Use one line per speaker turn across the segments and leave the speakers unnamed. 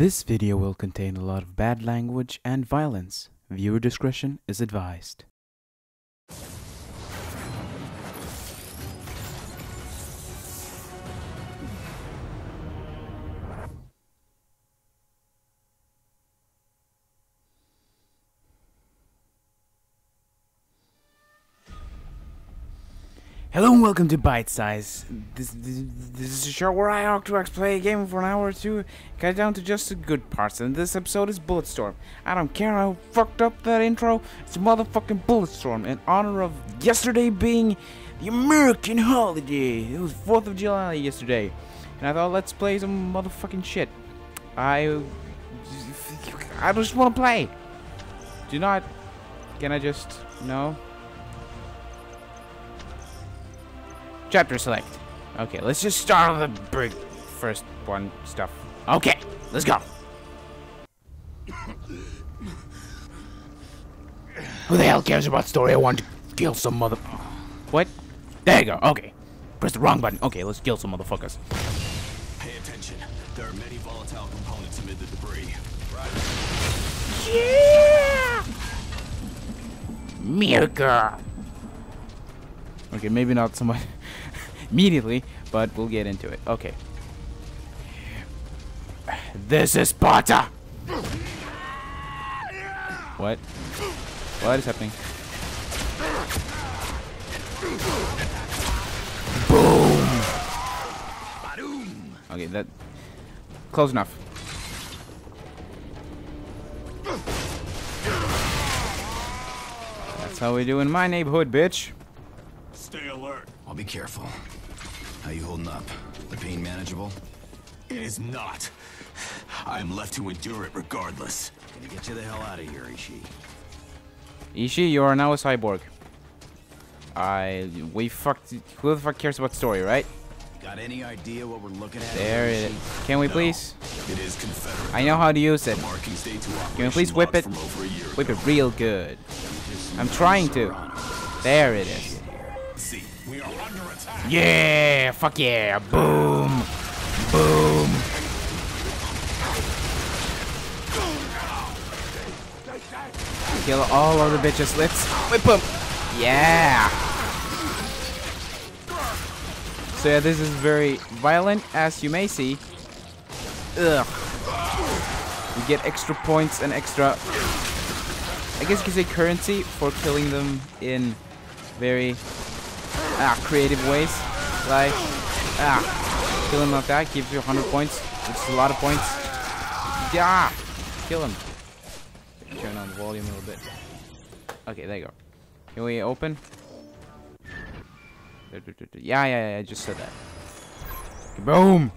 This video will contain a lot of bad language and violence. Viewer discretion is advised. Welcome to Bite Size. This, this, this is a show where I, OctoAxe, play a game for an hour or two, cut down to just the good parts, and this episode is Bulletstorm. I don't care how fucked up that intro, it's a motherfucking Bulletstorm in honor of yesterday being the American holiday. It was 4th of July yesterday, and I thought let's play some motherfucking shit. I, I just want to play. Do not, can I just, no? Chapter select. Okay, let's just start on the big first one stuff. Okay, let's go. Who the hell cares about story? I want to kill some mother. What? There you go. Okay. Press the wrong button. Okay, let's kill some motherfuckers.
Pay attention. There are many volatile components amid the debris.
Yeah! Mirka. Okay, maybe not so much immediately, but we'll get into it. Okay. This is Sparta. What? What is happening? Boom. Okay, that close enough. That's how we do in my neighborhood, bitch.
Stay alert.
I'll be careful. How you holding up? The pain manageable?
It is not. I am left to endure it regardless.
Gonna get you the hell out of here, Ishi.
Ishi, you are now a cyborg. I we fucked. Who the fuck cares about story, right?
Got any idea what we're looking at?
There
here,
it is. Can we
No.
please?
It is Confederate.
I know how to use it.
The markings date to
Can we please whip it?
From over a year
Whip
ago.
it real good. I'm trying to. There it is.
See, we are under attack.
Yeah, fuck yeah, boom, boom. Kill all other bitches. Let's whip them. Yeah. So yeah, this is very violent, as you may see. Ugh. You get extra points and extra. I guess you could say currency for killing them in very ah, creative ways. Like, ah, kill him like that gives you 100 points, which is a lot of points. Yeah, kill him. Turn on the volume a little bit. Okay, there you go. Can we open? Yeah, yeah, yeah, I just said that. Boom!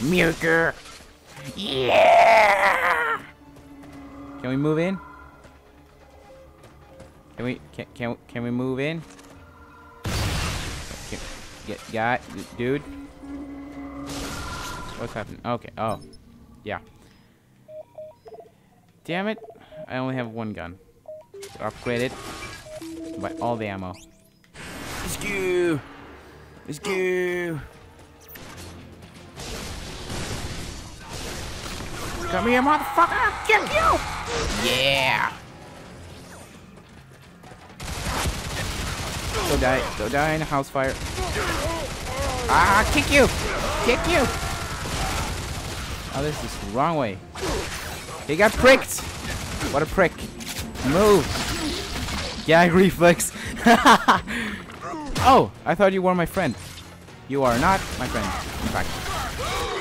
Mirker! Yeah! Can we move in? Can we can can can we move in? Get got dude. What's happening? Okay. Oh, yeah. Damn it! I only have one gun. Upgrade it. Buy all the ammo. Let's go. Let's go. Come here, motherfucker! I'll kill you! Yeah. Go die. Go die in a house fire. Ah, kick you! Kick you! Oh, this is the wrong way. He got pricked! What a prick. Move! Gag reflex. oh, I thought you were my friend. You are not my friend, in fact.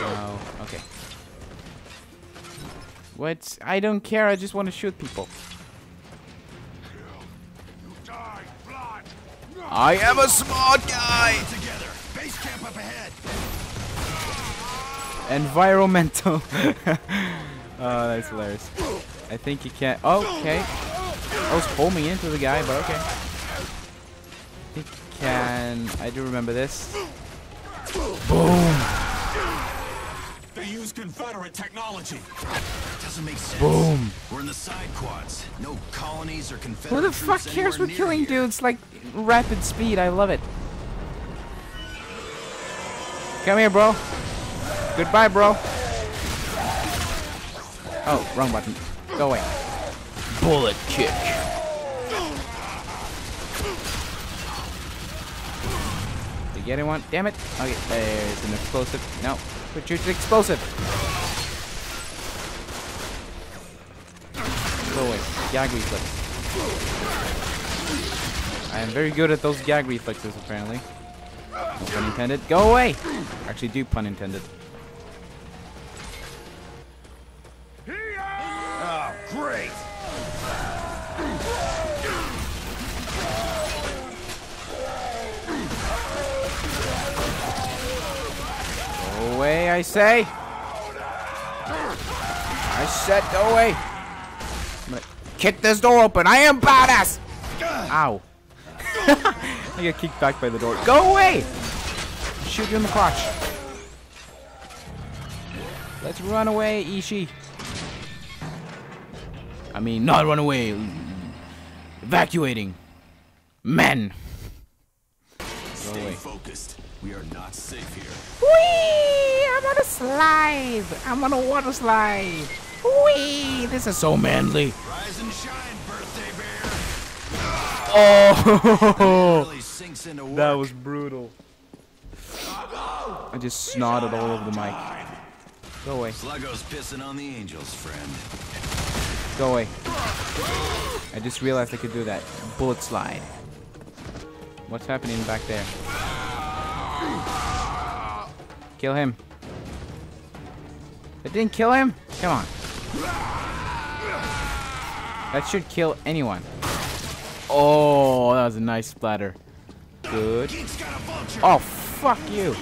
No, okay. What? I don't care, I just want to shoot people. I am a smart guy! Environmental. oh, that's hilarious. I think you can't. Okay. I was homing into the guy, but okay. I think you can. I do remember this. Boom.
They use Confederate technology.
Doesn't make sense.
Boom.
We're in the side quads. No colonies or Confederate
Who the fuck cares
anywhere
with
near
killing
here.
dudes like rapid speed? I love it. Come here, bro. Goodbye, bro. Oh, wrong button. Go away. Bullet kick. Did you get anyone? Damn it. Okay, there's an explosive. No. Quit shooting explosive. Go away. Gag reflex. I am very good at those gag reflexes, apparently. No pun intended. Go away! Actually, do pun intended. Away, I say! I said go away! I'm gonna kick this door open. I am badass! Ow. I get kicked back by the door. Go away! Shoot you in the crotch. Let's run away, Ishi. I mean, not run away. Evacuating. Men.
Stay focused. We are not safe here.
Whee! I'm on a slide. I'm on a water slide. Whee! This is so manly.
Rise and shine, birthday bear!
Oh,
Really sinks into work.
that was brutal. I just snotted all over the mic. Go away.
Sluggo's pissing on the angels, friend.
Go away. I just realized I could do that. Bullet slide. What's happening back there? Kill him. That didn't kill him? Come on. That should kill anyone. Oh, that was a nice splatter. Good. Oh, fuck you.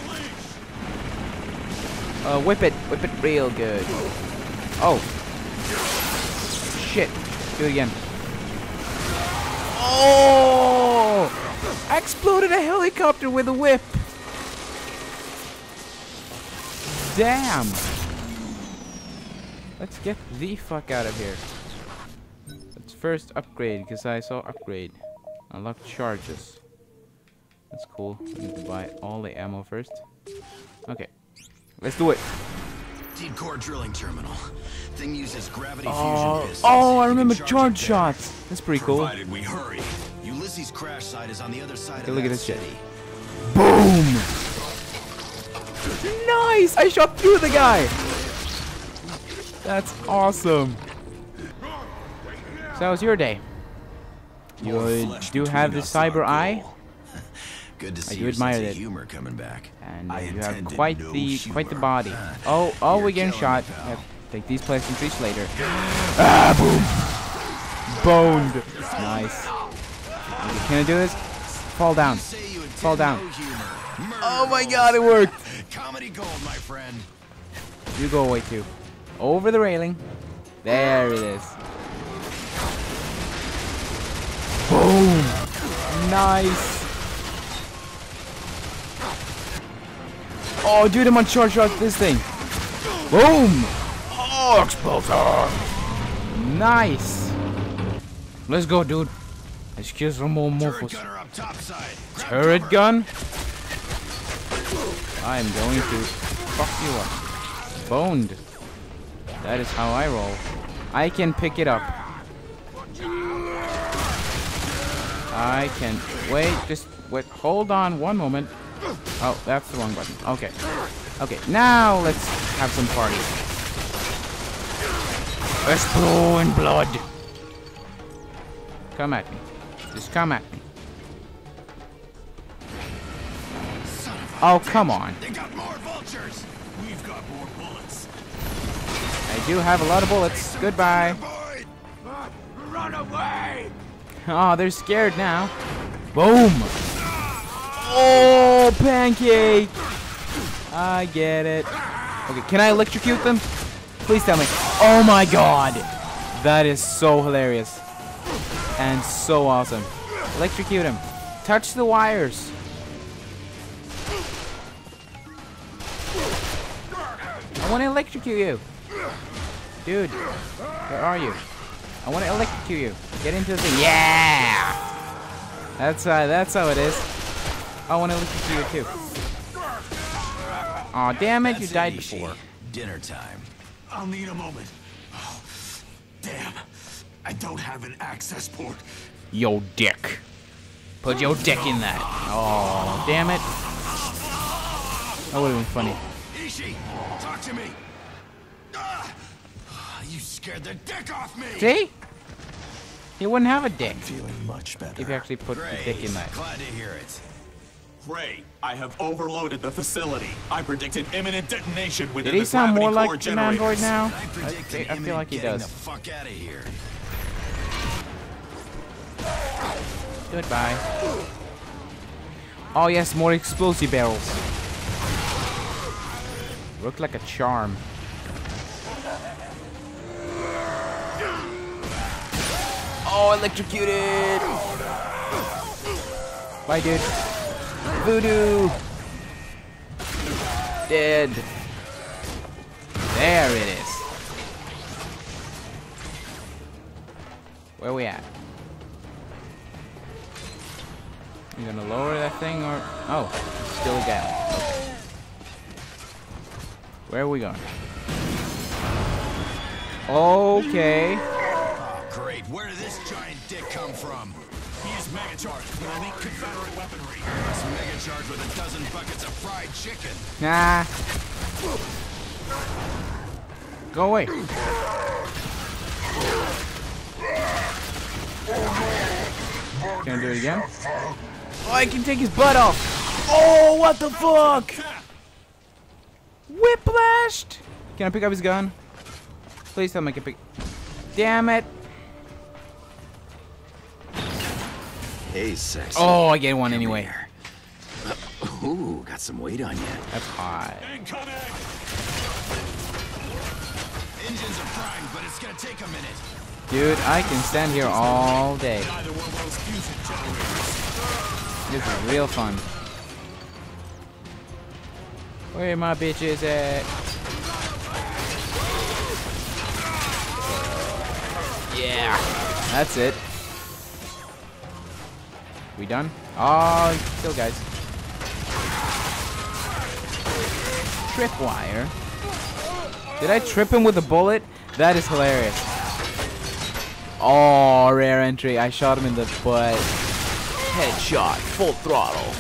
Uh, whip it. Whip it real good. Oh. Shit. Do it again. Oh! I exploded a helicopter with a whip. Damn. Let's get the fuck out of here. Let's first upgrade, because I saw upgrade. Unlock charges. That's cool. I need to buy all the ammo first. Okay. Let's do it.
Deep core drilling terminal. Thing uses gravity
Oh,
fusion pistons.
oh, I remember
charge
charge shots. That's pretty cool.
We hurry.
Ulysses' crash site is on the other side
Okay,
of
look at this shit. Boom! Nice! I shot through the guy! That's awesome. So how was your day? You uh, do have the
us and our
cyber eye.
Good to see
do
your
admire that.
humor coming back.
and uh,
I
you have quite
no
the quite the body.
Uh,
Oh, oh,
you're
we're getting shot. Yep, take these pleasantries later. ah, boom! Boned. Nice. Can I do this? Fall down.
Say you
Fall down.
no humor. Murder
Oh my god, it worked!
Comedy gold, my friend.
You go away too. Over the railing. There it is. Boom! Nice. Oh, dude, I'm on charge shot this thing. Boom! Oh, explosion! Nice. Let's go, dude. Let's kill some more
Turret
morphos. Turret gun? I'm going to fuck you up. Boned. That is how I roll. I can pick it up. I can wait, just wait, hold on one moment. Oh, that's the wrong button. Okay. Okay, now let's have some party. Explode in blood. Come at me. Just come at me. Oh, come on.
They got more vultures.
We've got more bullets.
I do have a lot of bullets. Goodbye.
Run away!
Oh, they're scared now. Boom. Oh, pancake. I get it. Okay, can I electrocute them? Please tell me. Oh my god. That is so hilarious. And so awesome. Electrocute him. Touch the wires. I want to electrocute you. Dude, where are you? I want to electrocute you. Get into the thing. Yeah! That's uh, that's how it is. I want to electrocute you too. Aw, damn it, you died before.
Dinner time.
I'll need a moment. Damn. I don't have an access port.
Yo, dick. Put your dick in that. Oh, damn it. That would have been funny.
Ishi, talk to me. Ah! You scared the dick off me.
See? He wouldn't have a dick I'm
Feeling much better.
if you actually put the dick in that.
Glad to hear it.
Ray, I have overloaded the facility. I predicted imminent detonation within
Did he
the
sound more like
core
an android now?
I
I,
predict
I feel like he
getting
does.
the fuck out of here.
Goodbye. Oh yes, more explosive barrels. Look like a charm. Oh, electrocuted! Bye, dude. Voodoo! Dead. There it is. Where we at? You gonna lower that thing or oh, still a gallon. Where are we going? Okay.
Oh, great. Where did this giant dick come from?
He is mega-charged with elite Confederate weaponry.
Must mega charge with a dozen buckets of fried chicken.
Nah. Go away. Can I do it again? Oh, I can take his butt off. Oh, what the fuck? Whiplashed. Can I pick up his gun? Please tell me I can pick. Damn it.
Hey, sexy.
Oh, I get one anyway.
Uh, ooh, got some weight on you.
That's hot.
Incoming!
Engines are primed, but it's gonna take a minute.
Dude, I can stand here all day. This is real fun. Where my bitches at? Yeah, that's it. We done? Oh, still guys. Tripwire. Did I trip him with a bullet? That is hilarious. Oh, rare entry. I shot him in the butt. Headshot, full throttle.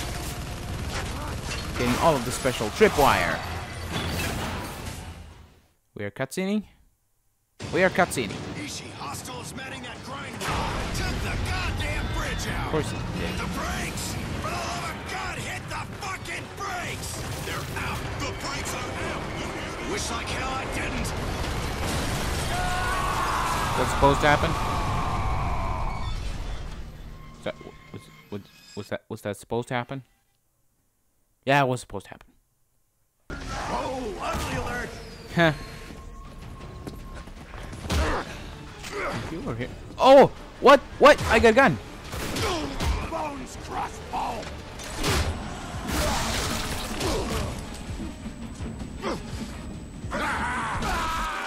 Getting all of the special tripwire. We are cutscening? We are cutscening.
Ishi, hostiles manning that grind wall. Took the goddamn bridge out.
Of course it did.
The brakes! For the love of God, hit the fucking brakes! They're out! The brakes are out! Wish like hell I didn't!
What's supposed to happen? Was, that was that supposed to happen? Yeah, it was supposed to happen.
Oh, ugly alert!
Huh. You were here. Oh! What? What? I got a gun.
Bones crossbow!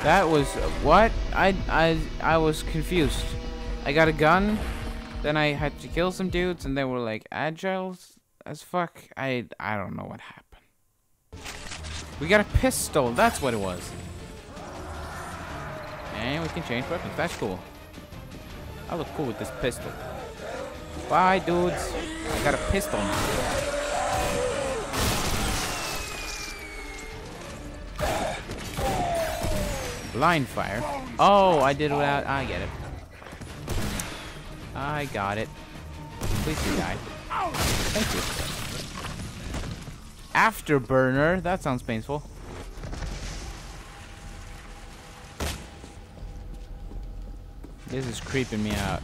That was what? I I I was confused. I got a gun, then I had to kill some dudes, and they were like agile as fuck. I I don't know what happened. We got a pistol. That's what it was. And we can change weapons. That's cool. I look cool with this pistol. Bye, dudes. I got a pistol now. Blind fire. Oh, I did without. I get it. I got it. Please do die. Thank you. Afterburner. That sounds painful. This is creeping me out.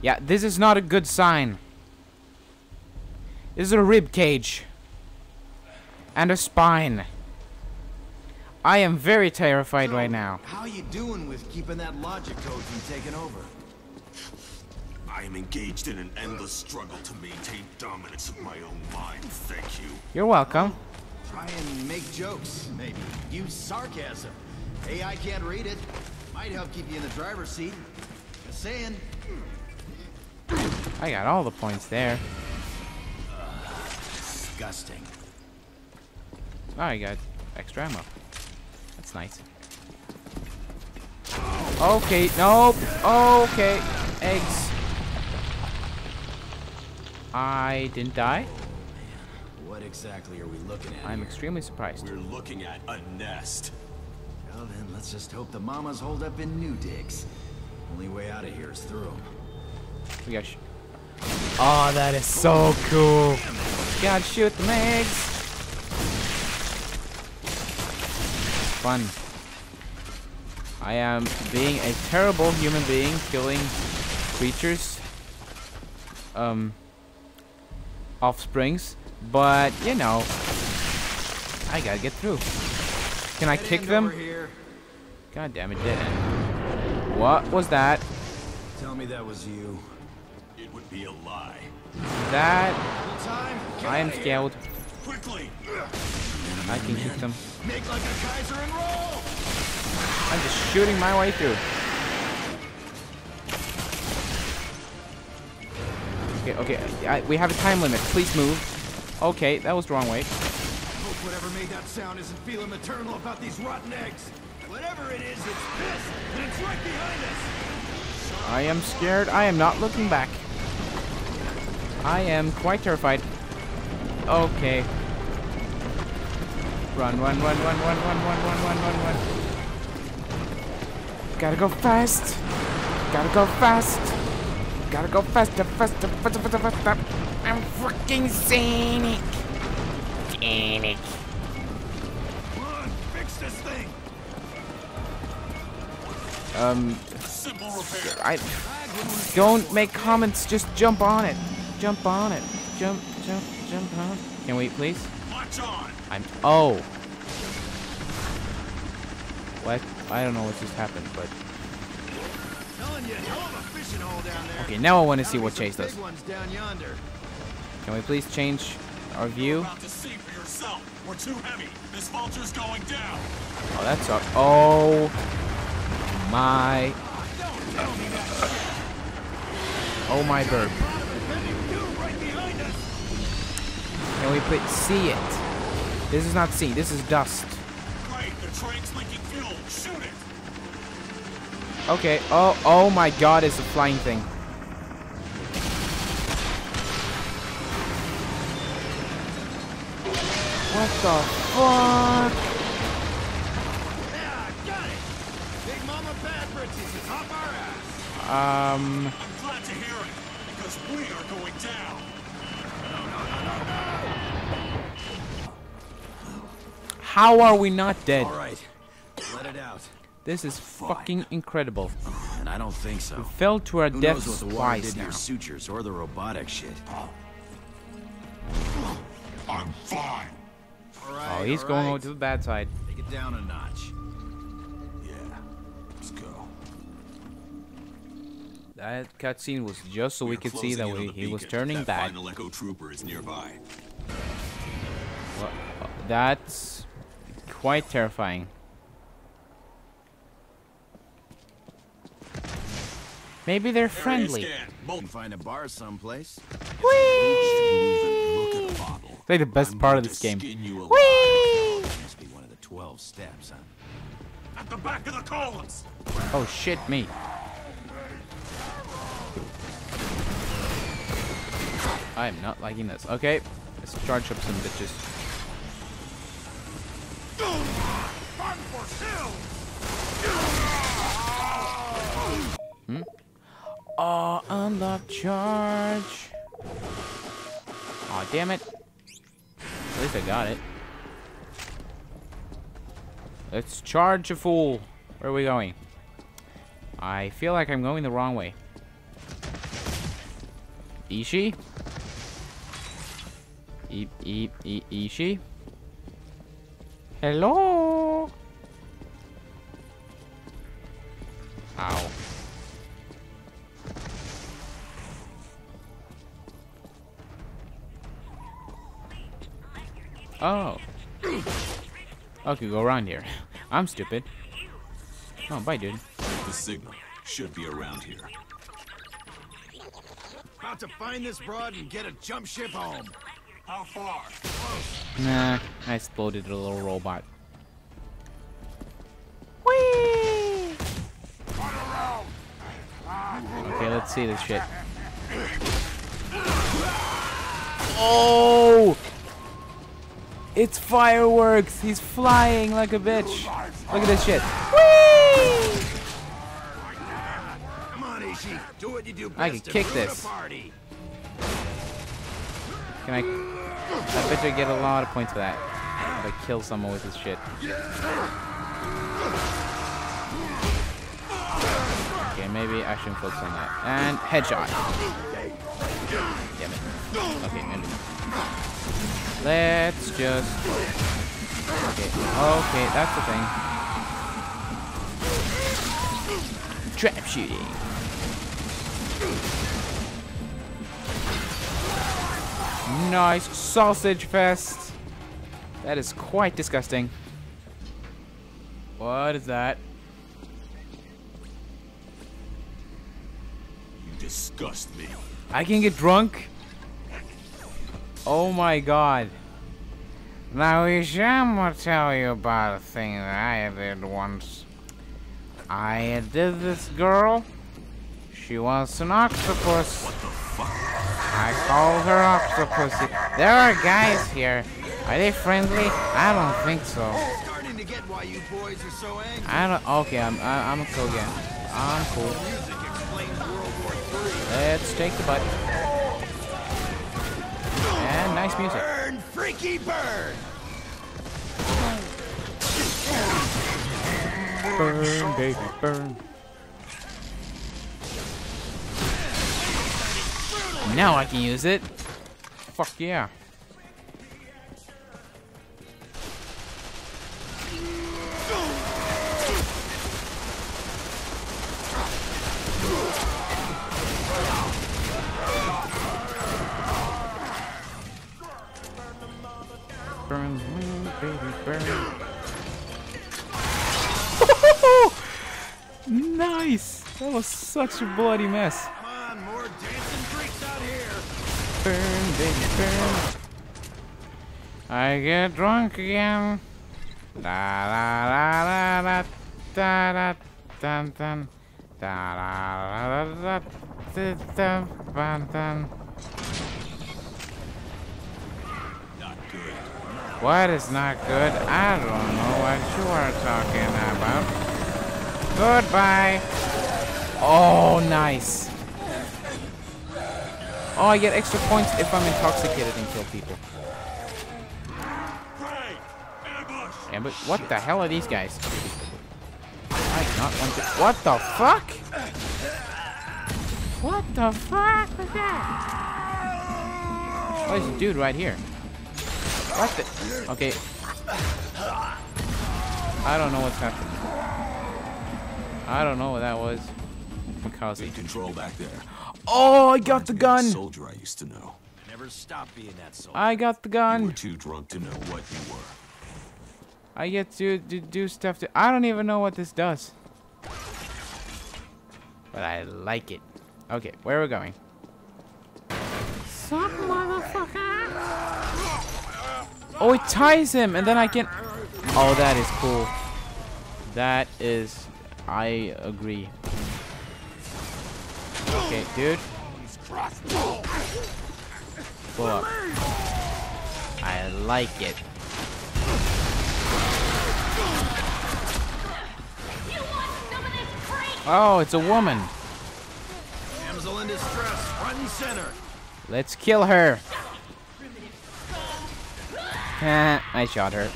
Yeah, this is not a good sign. This is a rib cage. And a spine. I am very terrified right now.
How you doing with keeping that logic code from taking over?
I am engaged in an endless struggle to maintain dominance of my own mind. Thank you.
You're welcome.
Try and make jokes, maybe. Use sarcasm. AI can't read it. Might help keep you in the driver's seat. Just saying.
I got all the points there.
Disgusting.
Oh, I got extra ammo. That's nice. Okay, nope. Okay. Eggs. I didn't die.
What exactly are we looking at?
I'm
here?
extremely surprised.
We're looking at a nest.
Well then, let's just hope the mamas hold up in new digs. Only way out of here is through them.
We got. Sh oh, that is so cool. Gotta shoot the eggs. Fun. I am being a terrible human being, killing creatures, um, offsprings, but you know, I gotta get through. Can I kick them?
over here.
God damn it, dead end. What was that?
Tell me that was you.
It would be a lie.
That
Full time?
I am
outta
scared.
Quickly!
I can kick them.
Make like a Kaiser and roll!
I'm just shooting my way through. Okay, okay. I, we have a time limit. Please move. Okay, that was the wrong way.
Hope whatever made that sound isn't feeling maternal about these rotten eggs. Whatever it is, it's pissed, and it's right behind us.
I am scared. I am not looking back. I am quite terrified. Okay. Run, run, run, run, run, run, run, run, run, run, run. Gotta go fast. Gotta go fast. Gotta go faster, faster, faster, faster, faster. I'm freaking. Sonic.
Come on, fix this thing.
Um,
Simple repair.
I don't make comments. Just jump on it. Jump on it. Jump, jump, jump on. Can we please?
Watch on.
I'm. Oh. What? I don't know what just happened, but. Okay, now I want to see what
Chase does.
Can we please change our view? Oh, that's our Oh my. Oh my burp. Can we put see it? This is not see, This is dust.
Great, the train's leaking fuel. Shoot it!
Okay. Oh, oh my God! It's a flying thing. What the fuck?
Yeah, got it. Big Mama Bad Britches is off our ass.
Um.
I'm glad to hear it, because we are going down.
How are we not dead?
All right, let it out.
This is fucking incredible.
And I don't think so.
Fell to our
Who knows
deaths
what the water did
now.
your sutures or the robotic shit?
I'm fine.
All right,
Oh, he's
all
going
right.
over to the bad side.
Take it down a notch.
Yeah, let's go.
That cutscene was just so we
are
could see that we,
on the
he was
beacon.
turning
that
bad.
final Echo Trooper is nearby.
Well, uh, That's quite terrifying. Maybe they're friendly.
scan.
You find a bar someplace.
Look at.
Like the best
I'm
part of this game.
skin.
Whee!
Must be one of the 12 steps, huh?
At the back of the columns.
Oh shit, me. I am not liking this. Okay, let's charge up some bitches.
Hill.
Oh, unlock charge. Oh, damn it. At least I got it. Let's charge a fool. Where are we going? I feel like I'm going the wrong way. Ishi? E e e Ishi? Hello? Ow. Oh. Okay, go around here. I'm stupid. Oh, bye, dude.
The signal should be around here.
About to find this broad and get a jump ship home.
How far?
Nah, I exploded a little robot. Whee! Okay, let's see this shit. Oh! It's fireworks! He's flying like a bitch. Look at this shit. Whee!
Come on, Ishi. Do what you do best
I can
and
kick
ruin a
this. Can I? I bet you I get a lot of points for that. If I kill someone with this shit. Okay, maybe I shouldn't focus on that. And headshot. Damn it. Okay, maybe. Let's just. Okay. Okay, that's the thing. Trap shooting. Nice sausage fest. That is quite disgusting. What is that?
You disgust me.
I can get drunk? Oh my god. Now, Isham will tell you about a thing that I did once. I did this girl. She wants an octopus. I called her Octopussy. There are guys here. Are they friendly? I don't think so.
Starting to get why you boys are so angry.
I don't. Okay, I'm. I, I'm a cool guy. I'm cool. Let's take the butt. And nice music.
Burn, freaky burn!
Burn, baby, burn. Now I can use it. Fuck yeah. Nice! That was such a bloody mess. Burn. I get drunk again. Da da da da da da da dun dun. Da da da da da da da dun dun. What is not good? I don't know what you are talking about. Goodbye. Oh, nice. Oh, I get extra points if I'm intoxicated and kill people.
Ambush!
What the hell are these guys? I not want to. What the fuck? What the fuck was that? Oh, there's a dude right here. What the? Okay. I don't know what's happening. I don't know what that was.
In control back there.
Oh, I got the
Reminds me of a
gun.
Soldier I used to know.
Never stop being that soul.
I got the gun.
You were
gun.
too drunk to know what you were.
I get to, to do stuff to. I don't even know what this does. But I like it. Okay, where are we going? Suck, motherfucker! Oh, it ties him, and then I can. Oh, that is cool. That is. I agree. Okay, dude. Up. I like it. Oh, it's a woman.
Damsel in distress, front and center.
Let's kill her. Ah, I shot her.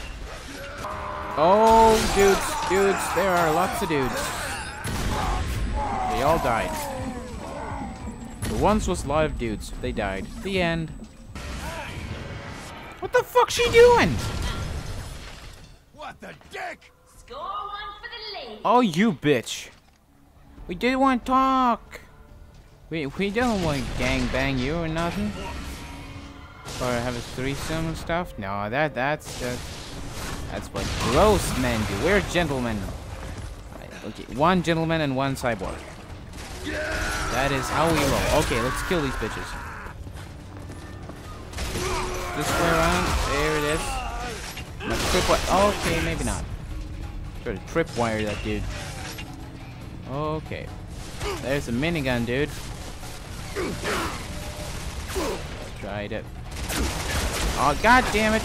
Oh, dudes, dudes, there are lots of dudes. They all died. There once was a lot of dudes. They died. The end. What the fuck she doing?
What the dick?
Score one for the lead.
Oh, you bitch. We didn't want to talk. We, we don't want to gang bang you or nothing. Or have a threesome and stuff. No, that that's just that's what gross men do. We're gentlemen. Alright, Okay, one gentleman and one cyborg. That is how we roll. Okay, let's kill these bitches. This way around. There it is. I'm Okay, maybe not. Try to tripwire that dude. Okay. There's a minigun, dude. Tried it. Oh god damn it!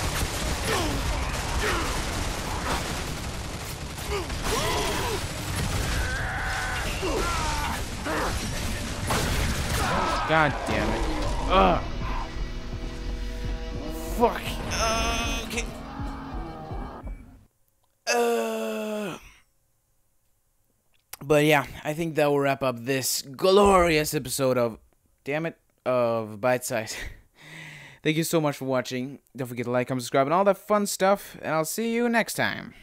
God damn it. Ugh. Fuck. Uh, okay. But yeah, I think that will wrap up this glorious episode of, damn it, of Bite Size. Thank you so much for watching. Don't forget to like, comment, subscribe, and all that fun stuff. And I'll see you next time.